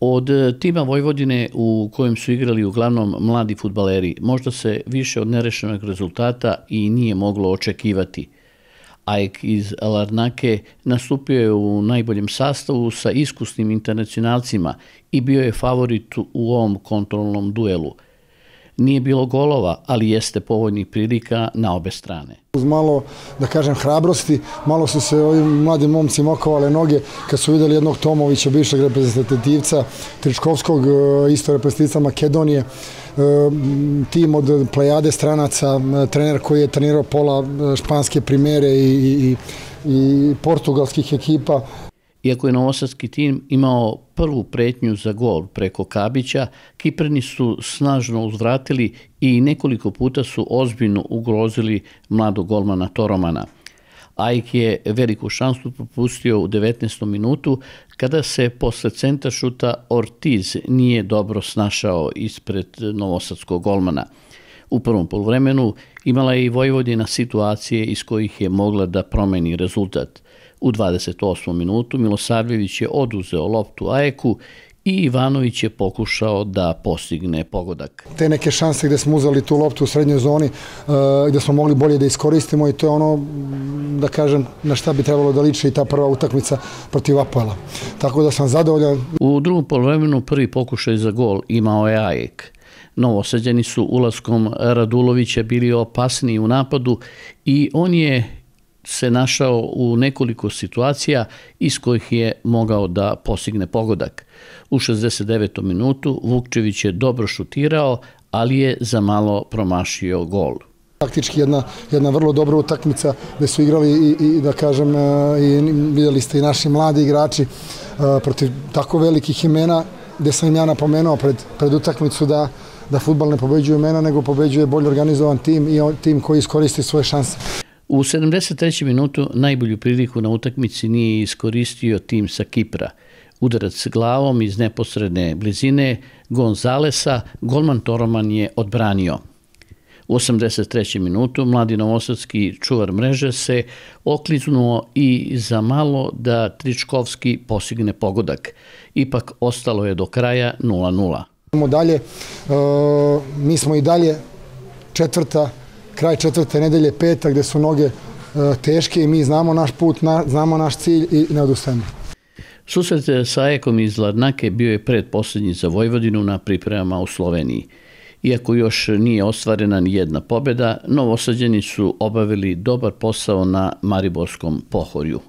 Od tima Vojvodine u kojem su igrali uglavnom mladi futbaleri, možda se više od nerešenog rezultata i nije moglo očekivati. Ajk iz Larnake nastupio je u najboljem sastavu sa iskusnim internacionalcima i bio je favorit u ovom kontrolnom duelu – Nije bilo golova, ali jeste povoljnih prilika na obe strane. Uz malo, da kažem, hrabrosti, malo su se ovim mladim momci mokovale noge kad su videli jednog Tomovića, bivšeg reprezentativca, Tričkovskog, e, isto reprezentativca Makedonije, e, tim od plejade stranaca, e, trener koji je trenirao pola španske primere i, i, i portugalskih ekipa, Iako je novosadski tim imao prvu pretnju za gol preko Kabića, Kipreni su snažno uzvratili i nekoliko puta su ozbiljno ugrozili mladog golmana Toromana. Ajk je veliku šansu propustio u 19. minutu kada se posle šuta Ortiz nije dobro snašao ispred novosadskog golmana. U prvom polovremenu imala je i Vojvodina situacije iz kojih je mogla da promeni rezultat. U 28. minutu Milosavljević je oduzeo loptu Ajeku i Ivanović je pokušao da postigne pogodak. Te neke šanse gde smo uzeli tu loptu u srednjoj zoni, uh, gde smo mogli bolje da iskoristimo i to je ono, da kažem, na šta bi trebalo da liči i ta prva utakmica protiv Apoela. Tako da sam zadovoljan. U drugom polovremenu prvi pokušaj za gol imao je Ajek. Novosađani su ulaskom Radulovića bili opasniji u napadu i on je se našao u nekoliko situacija iz kojih je mogao da posigne pogodak. U 69. minutu Vukčević je dobro šutirao, ali je za malo promašio gol. Faktički jedna, jedna vrlo dobra utakmica gde su igrali i, i da kažem e, i videli ste i naši mladi igrači e, protiv tako velikih imena gde sam im ja napomenuo pred, pred utakmicu da da futbal ne pobeđuje mena, nego pobeđuje bolje organizovan tim i tim koji iskoristi svoje šanse. U 73. minutu najbolju priliku na utakmici nije iskoristio tim sa Kipra. Udarac glavom iz neposredne blizine Gonzalesa, golman Toroman je odbranio. U 83. minutu mladi novosadski čuvar mreže se okliznuo i za malo da Tričkovski posigne pogodak. Ipak ostalo je do kraja 0-0. Dalje, e, mi smo i dalje četvrta kraj četvrte nedelje, peta, gde su noge e, teške i mi znamo naš put, znamo naš cilj i ne odustajemo. Susret sa Ekom iz Ladnake bio je predposlednji za Vojvodinu na pripremama u Sloveniji. Iako još nije ostvarena ni jedna pobeda, novosađeni su obavili dobar posao na Mariborskom pohorju.